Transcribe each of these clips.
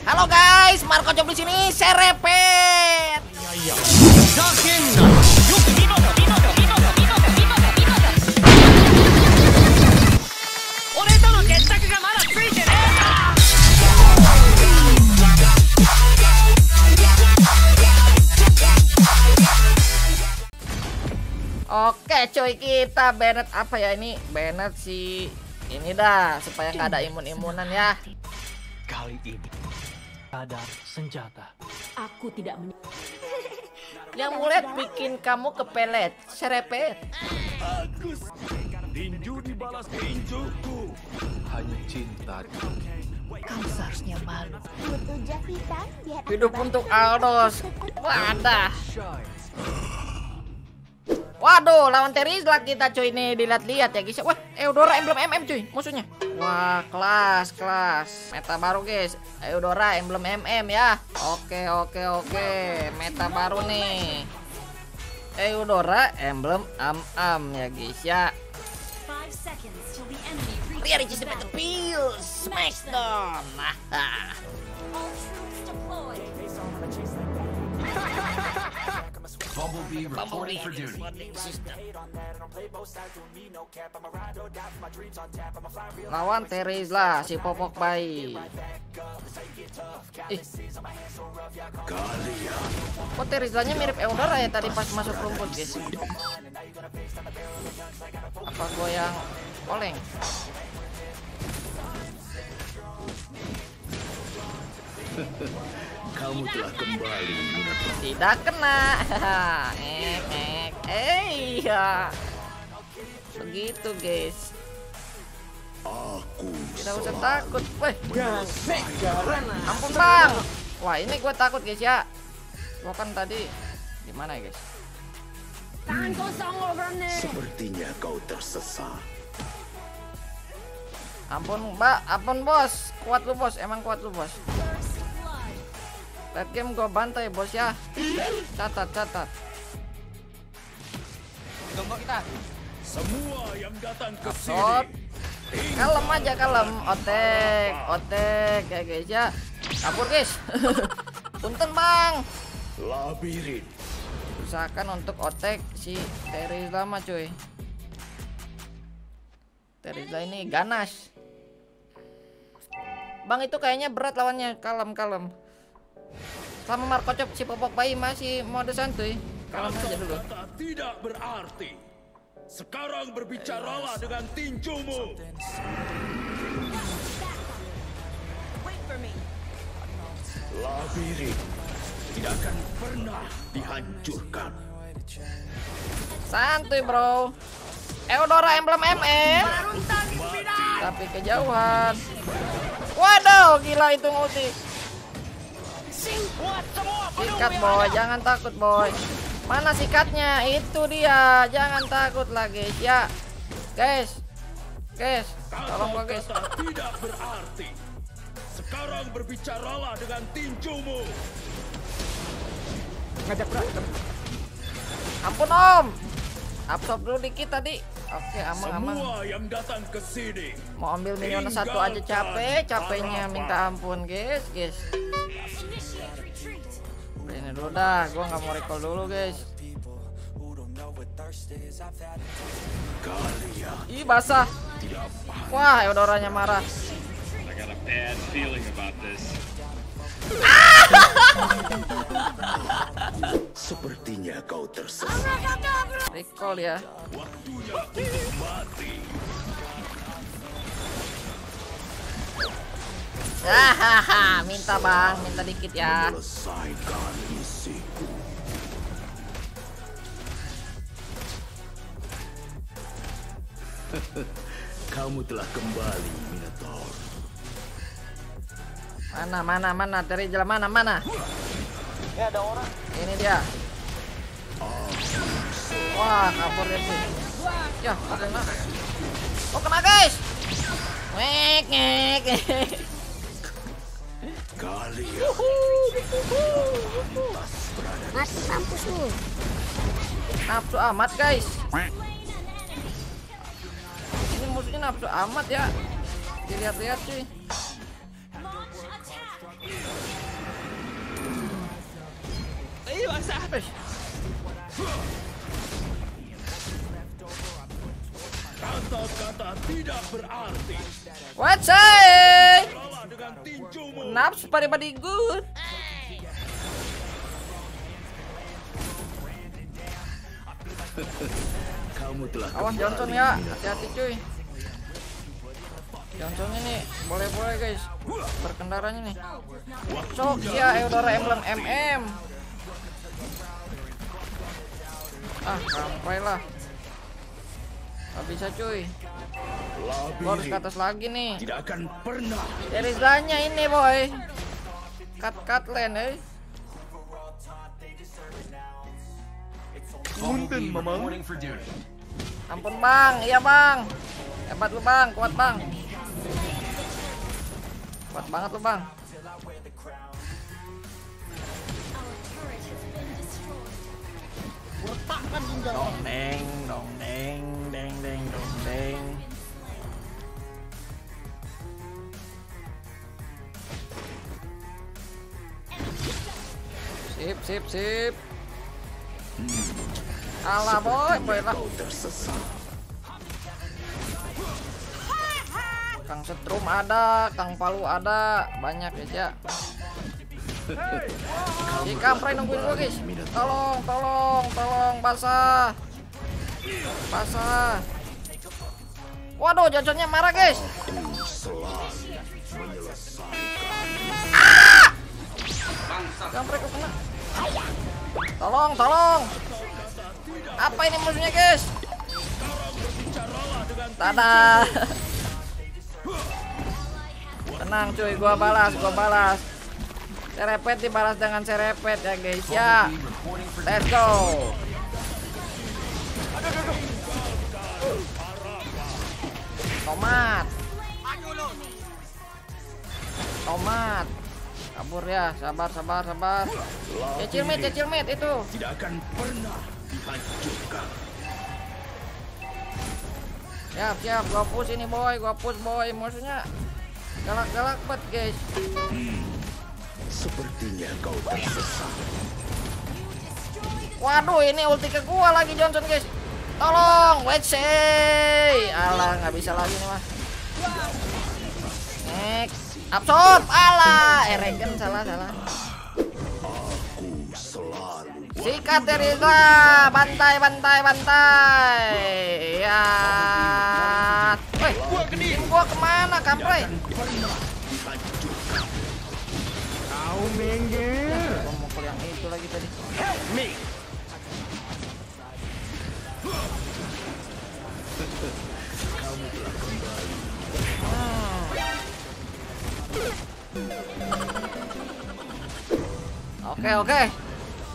Halo guys, Marco Job di sini, serepet. Oke cuy kita Bennett apa ya ini? Bennett si ini dah supaya nggak ada imun-imunan ya. Kali ini ada senjata. Aku tidak men yang mulet bikin kamu kepelet serepet Tinju dibalas tinjuku. Hanya cinta. Kamu seharusnya malu. butuh jahitan biar hidup untuk. Aldos wadah Waduh, lawan Terizla kita cuy ini dilihat-lihat ya guys. Wah, Eudora emblem MM cuy musuhnya. Wah, kelas, kelas. Meta baru guys. Eudora emblem MM ya. Oke, oke, oke. Meta baru nih. Eudora emblem am-am ya guys ya. Five seconds till the Lihat di Bumblebee reporting for duty. lawan Terizla si popok bayi. Ih. Kok Terizlanya mirip Eudora ya tadi pas masuk rumput guys? Apa gua yang oleng? Kamu telah kembali. Tidak kena. ek ek. Eh iya. Begitu guys. Aku Tidak usah takut. Weh. Ampun bang. Wah ini gua takut guys ya. Gua kan tadi gimana ya guys? sepertinya kau tersesat. Ampun mbak, ampun bos Kuat lu bos, emang kuat lu bos Late game gua bantai bos ya. Catat, catat. Tunggu kita. Semua yang datang ke sini. Kalem aja kalem. Otek, otek ya guys ya. Kabur guys. Punten bang. Labirin. Usahakan untuk otek si Terizla mah cuy. Terizla ini ganas. Bang itu kayaknya berat lawannya. Kalem kalem sama Marco Cop si popok bayi masih mode santuy. Kalem aja dulu. Kata tidak berarti. Sekarang berbicaralah dengan tinjumu. Labirin tidak akan pernah dihancurkan. santuy bro. Eudora emblem MM tapi kejauhan. Waduh gila itu ngulti sikat boy. Jangan takut boy. Mana sikatnya? Itu dia. Jangan takut lagi. Ya. Guys. Guys. Tolong gua guys. Tidak berarti. Sekarang berbicaralah dengan tinjumu. ampun om. Absorb dulu dikit tadi. Oke aman aman. Semua yang datang ke sini. Mau ambil minion satu aja. Capek capeknya. minta ampun guys guys ini dulu dah gua nggak mau recall dulu guys ih basah wah Eudoranya marah I got a bad feeling about this. sepertinya kau tersesat. recall ya Waktunya mati. Hahaha minta bang minta dikit ya misiku. Kamu telah kembali, Minotaur. mana mana mana Terizla mana mana ya ada orang ini dia wah kabur dia sih ya kok kena oh kena guys ngek ngek ngek. Kalian Mati mampus lu Nafsu amat guys. Ini musuhnya nafsu amat ya. Dilihat-lihat sih Kata-kata tidak berarti What's up? Naps pada body good. Kamu telah Awas Johnson ya, hati-hati cuy. Johnsonnya nih, boleh-boleh guys. Berkendaranya nih. Sok ya Eudora emblem MM. Ah, sampai lah. Gak bisa cuy. Gua harus ke atas lagi nih. Tidak akan pernah. Terizanya ini boy. Cut cut lane eh. Punten, Mamang. Ampun bang, iya bang. Hebat lu bang, kuat bang. Kuat banget lu bang. Dong deng, dong deng, deng deng dong deng. Sip, sip, sip. Alah boy, boy lah. Kang Setrum ada, Kang Palu ada, banyak ya. Si Kampray nungguin gua guys. Tolong, tolong, tolong basah. Basah. Waduh, Johnsonnya marah guys. Menyelesaikan. Kampray kok kena. Tolong, tolong. Apa ini musuhnya guys? Tada. Tenang cuy, gua balas, gua balas. Serepet dibalas dengan serepet ya guys ya. Let's go. Tomat. Tomat. Kabur ya, sabar sabar sabar. Cecil mit, cecil mit itu. Tidak akan pernah dihancurkan. Siap, siap, gua push ini boy, gua push boy. Musuhnya galak-galak banget guys. Sepertinya kau tersesat. Waduh, ini ulti ke gua lagi Johnson, guys. Tolong, WC. Alah, nggak bisa lagi nih mah. Next. Absorb. Alah, Eregen salah salah. Aku selalu Sikat Teresa. Bantai, bantai, bantai. Ya. Woi, tim gua ke mana, dihancurkan. Kau minggir. Gua mukul yang itu lagi tadi. Oke, oke.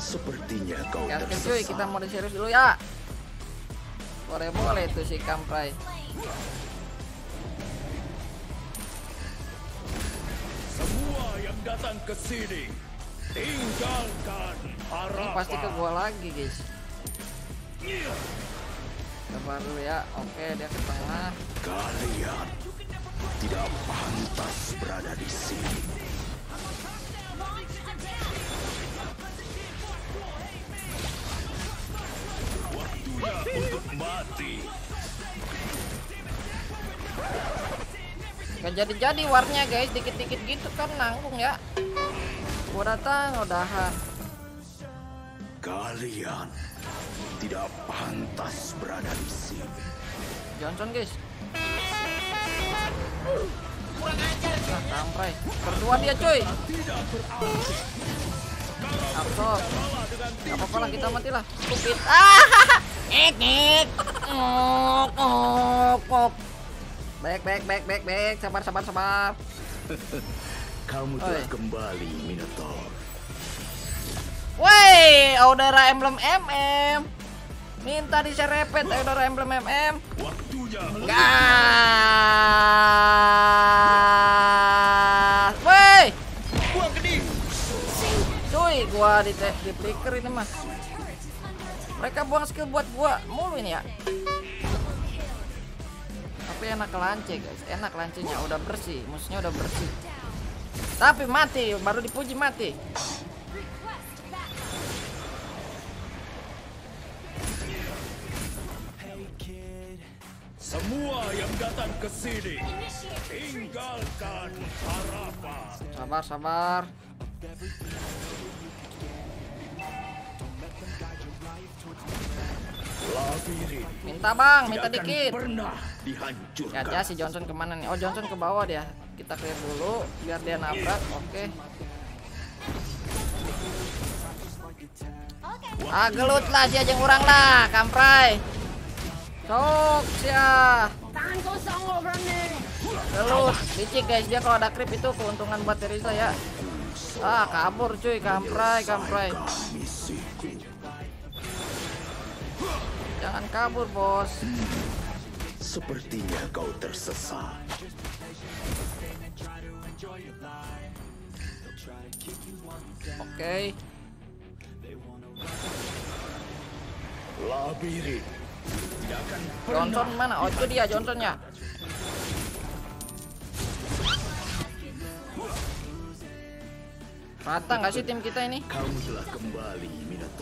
Sepertinya kau Oke, oke cuy, tersesat. kita mau serius dulu ya. Boleh boleh tuh si Kampray. Semua yang datang ke sini, tinggalkan Ini harapan. pasti ke gua lagi, guys. Sabar dulu ya. Oke, dia ke tengah. Kalian tidak pantas berada di sini. Waktunya untuk mati. Gak jadi-jadi warnya, guys. Dikit-dikit gitu kan nanggung ya. Gua datang udahan. Kalian tidak pantas berada di sini. Johnson, guys. Nah, Kampray. Berdua dia, cuy. Absorb. Gak apa-apa lah, kita mati lah. Stupid. Ah! Ek, ek. Ok, ok, ok. Baik, baik, baik, baik, baik. Sabar, sabar, sabar. Kamu Oi. telah kembali, Minotaur. Woi, Audara emblem MM. Minta diserepet Audara emblem MM. Waktunya Gas. Woi. Cuy, gua di di flicker ini mah. Mereka buang skill buat gua mulu ini ya. Tapi enak lance guys, enak lancenya udah bersih, musuhnya udah bersih. Tapi mati, baru dipuji mati. Semua yang datang ke sini, tinggalkan harapan. Sabar, sabar. Minta bang, minta dikit. Lihat ya si Johnson ke mana nih? Oh Johnson ke bawah dia. Kita clear dulu biar dia nabrak. Oke. Ah gelut lah dia jeung urang lah, kamprai. Sok berani. Gelut, licik guys dia kalau ada creep itu keuntungan buat Teresa ya. Ah kabur cuy, kamprai, kamprai. Jangan kabur bos. Sepertinya kau tersesat. Oke. Labirin tidak akan Johnson mana? Oh itu dia Johnsonnya. Rata nggak sih tim kita ini?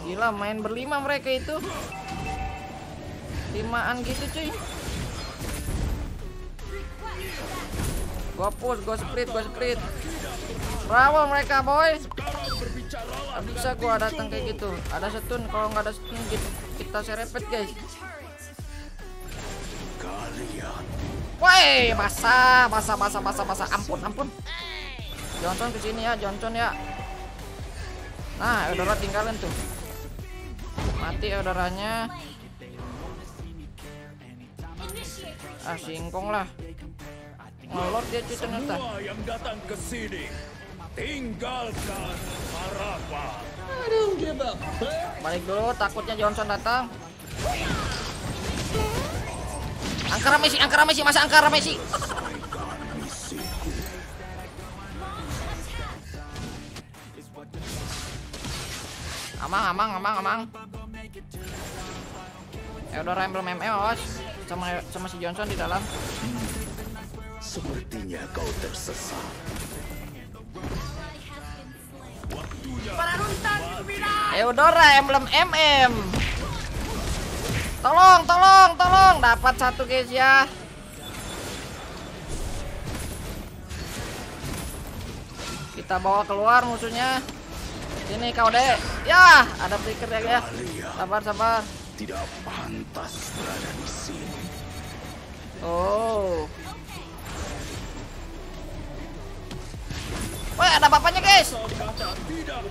Gila main berlima mereka itu. Limaan gitu cuy. Gua push, gua split, gua split. Bravo mereka boy. Gak bisa gua datang kayak gitu. Ada stun, kalau nggak ada stun kita, serepet guys. Woi, basah, basah, basah, basah, basah. Ampun, ampun. Johnson ke sini ya, Johnson ya. Nah, Eudora tinggalin tuh. Mati Eudoranya. Ah, singkong lah. Ngelor dia cuy ternyata. semua yang datang ke sini, tinggalkan harapan. Balik dulu, takutnya Johnson datang. Angkara Messi, Angkara Messi, masa Angkara Messi. Amang, amang, amang, amang. Eudora emblem MM, awas. Sama sama si Johnson di dalam. Sepertinya kau tersesat. Eudora emblem MM. Tolong, tolong, tolong. Dapat satu guys ya. Kita bawa keluar musuhnya. Sini kau deh. Ya, ada flicker ya guys. Sabar, sabar. Tidak pantas berada di sini. Oh. Woi, ada bapaknya guys.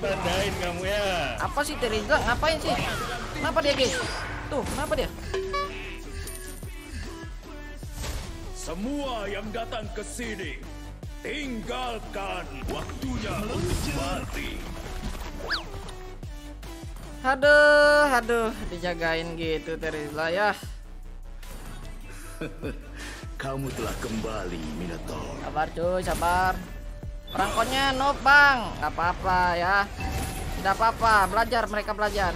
Tandain kamu ya. Apa sih Teresa? Ngapain sih? Kenapa dia guys? Tuh, kenapa dia? Semua yang datang ke sini, tinggalkan waktunya untuk mati. Aduh, aduh, dijagain gitu Teresa ya. Kamu telah kembali, Minotaur. Sabar cuy, sabar. Perangkonya noob bang, nggak apa-apa ya. Tidak apa-apa, belajar mereka belajar.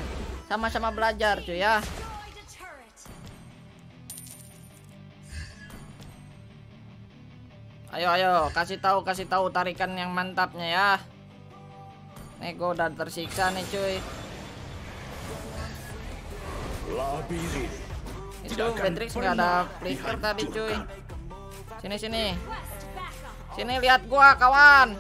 Sama-sama belajar cuy ya. Ayo ayo, kasih tahu kasih tahu tarikan yang mantapnya ya. Nego udah tersiksa nih cuy. Labirin Itu Beatrix nggak ada flicker tadi cuy. Sini sini. Sini lihat gua kawan.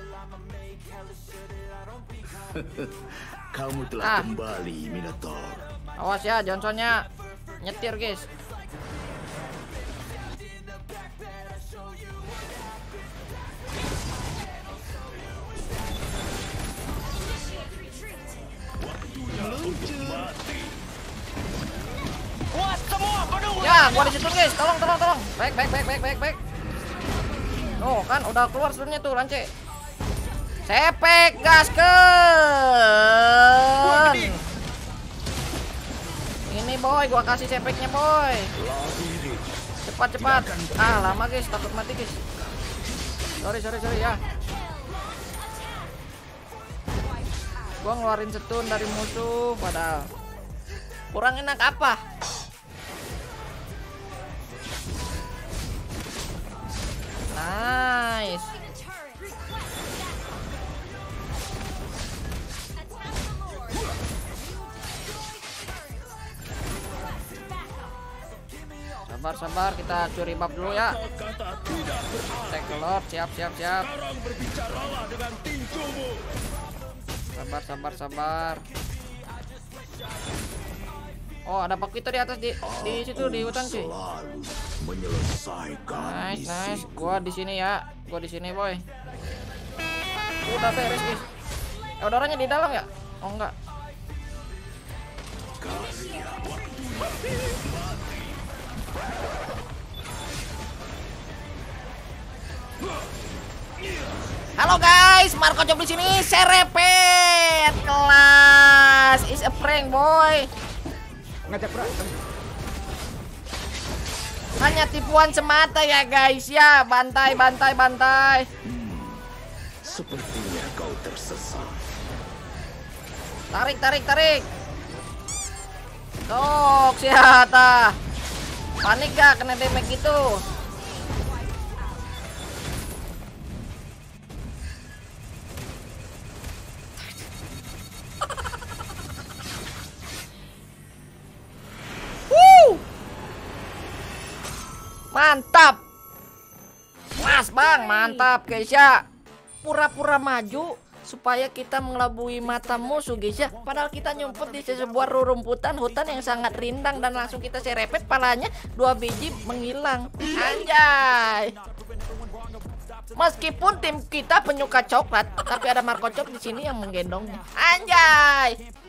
Kamu telah Ah. kembali, Minotaur. Awas ya Johnsonnya nyetir guys. Ya, gua di situ guys. Tolong, tolong, tolong. Baik, baik, baik, baik, baik, baik. Oh, kan udah keluar stunnya tuh, lance. Sepek gaskeun. Ini boy, gua kasih sepeknya boy. Cepat, cepat. Ah, lama guys, takut mati guys. Sorry, sorry, sorry ya. Gua ngeluarin setun dari musuh padahal kurang enak apa? Nice. Sabar sabar kita curi bab dulu ya. Take Lord, siap siap siap. Sabar sabar sabar. Oh, ada Pakito di atas di di situ di hutan cuy. Menyelesaikan Nice, nice. Gua di sini ya. Gua di sini, boy. Udah beres, guys. Eh, orangnya di dalam ya? Oh, enggak. Halo guys, Marco Job di sini. Serepet kelas. Is a prank, boy. Hanya tipuan semata ya guys ya. Bantai, bantai, bantai. Sepertinya kau tersesat. Tarik, tarik, tarik. Tok, siata. Panik gak kena damage gitu? Mantap ya. Pura-pura maju supaya kita mengelabui mata musuh guys ya. Padahal kita nyumput di sebuah rerumputan hutan yang sangat rindang dan langsung kita serepet palanya dua biji menghilang. Anjay. Meskipun tim kita penyuka coklat, tapi ada Marco Cok di sini yang menggendongnya. Anjay.